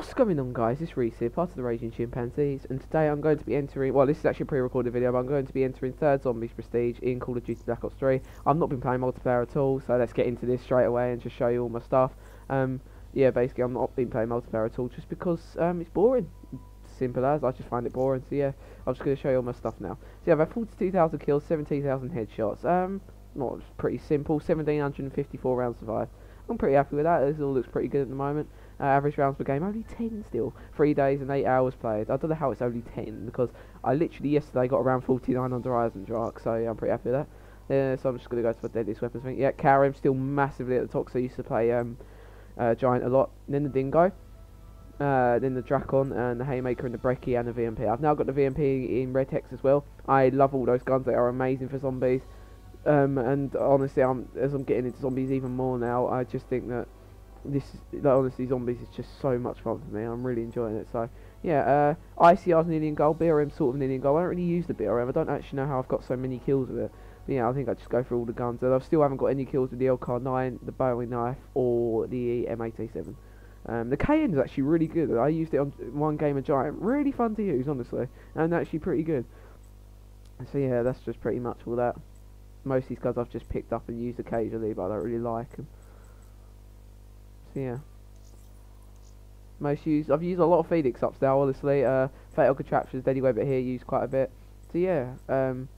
What's going on guys, it's Rhys here, part of the Raging Chimpanzees, and today I'm going to be entering, well this is actually a pre-recorded video, but I'm going to be entering 3rd Zombies Prestige in Call of Duty Black Ops 3. I've not been playing multiplayer at all, so let's get into this straight away and just show you all my stuff. Um, yeah, basically I'm not been playing multiplayer at all, just because um, it's boring. Simple as, I just find it boring, so yeah, I'm just going to show you all my stuff now. So yeah, I've had 42,000 kills, 17,000 headshots, um, not pretty simple, 1,754 rounds survived. I'm pretty happy with that, this all looks pretty good at the moment. Uh, average rounds per game, only 10 still. Three days and eight hours played. I don't know how it's only 10 because I literally yesterday got around 49 on Horizon Dark, so I'm pretty happy with that. Yeah, so I'm just going to go to my deadliest weapons thing. Yeah, Karim still massively at the top, so I used to play um, uh, Giant a lot. And then the Dingo. Uh, then the Drakon and the Haymaker and the Brecci and the VMP. I've now got the VMP in Red Hex as well. I love all those guns. They are amazing for zombies. Um, and honestly, I'm, as I'm getting into zombies even more now, I just think that this like, honestly zombies is just so much fun for me. I'm really enjoying it. So yeah uh, ICR's nearly in goal BRM sort of nearly in goal I don't really use the BRM I don't actually know how I've got so many kills with it. But yeah I think I just go through all the guns. And I still haven't got any kills with the LK9 the Bowie knife or the M87 um, the KN is actually really good. I used it on one game of Giant. Really fun to use honestly. And actually pretty good. So yeah that's just pretty much all that. Most of these guns I've just picked up and used occasionally but I don't really like them yeah. Most used, I've used a lot of Phoenix ups now, honestly. Uh, Fatal Contraptions, anyway, but here used quite a bit. So yeah, um,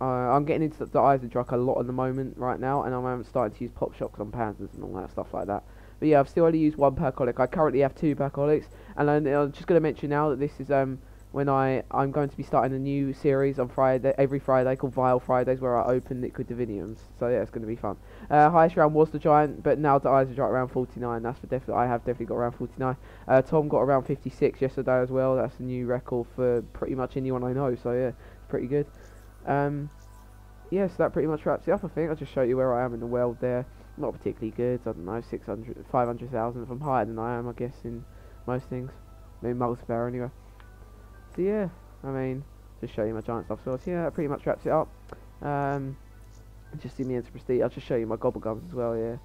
uh, I'm getting into the Eisendrache a lot at the moment right now, and I'm starting to use Pop Shocks on Panzers and all that stuff like that. But yeah, I've still only used one Perkaholic. I currently have two Perkaholics, and I'm, I'm just going to mention now that this is um when I I'm going to be starting a new series on Friday every Friday called Vile Fridays where I open liquid diviniums. So yeah, it's going to be fun. Uh, highest round was the giant, but now the Eisendrache around 49. That's for definitely I have definitely got around 49. Uh, Tom got around 56 yesterday as well. That's a new record for pretty much anyone I know. So yeah, pretty good. Um, yeah, so that pretty much wraps it up. I think I'll just show you where I am in the world there. Not particularly good. I don't know, 600, 500,000. If I'm higher than I am, I guess in most things. Maybe multiplayer anyway. Yeah, I mean, just show you my giant stuff. So yeah, that pretty much wraps it up. Um, just in the Enter Prestige, I'll just show you my gobble guns as well. Yeah.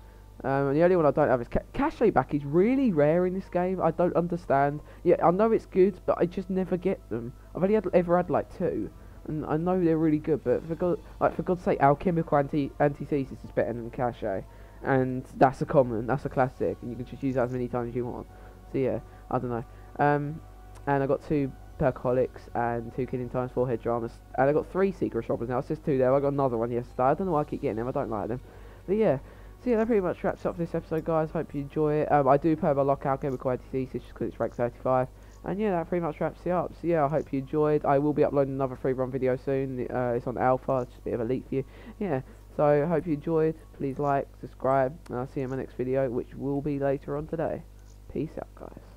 Um, and the only one I don't have is Cache Back is really rare in this game. I don't understand. Yeah, I know it's good, but I just never get them. I've only had, ever had like two, and I know they're really good. But for God, like for God's sake, alchemical anti antithesis is better than Cache, and that's a common, that's a classic, and you can just use that as many times as you want. So yeah, I don't know. Um, and I got two Perkaholics and two Killing Times 4 Head Dramas. And I got three Secret Shoppers now. It's just two there. I got another one yesterday. I don't know why I keep getting them. I don't like them. But yeah. So yeah, that pretty much wraps up this episode, guys. Hope you enjoy it. Um, I do play my lockout game with Quality Thesis just because it's rank 35. And yeah, that pretty much wraps it up. So yeah, I hope you enjoyed. I will be uploading another free run video soon. Uh, it's on Alpha. It's just a bit of a leak for you. Yeah. So I hope you enjoyed. Please like, subscribe, and I'll see you in my next video, which will be later on today. Peace out, guys.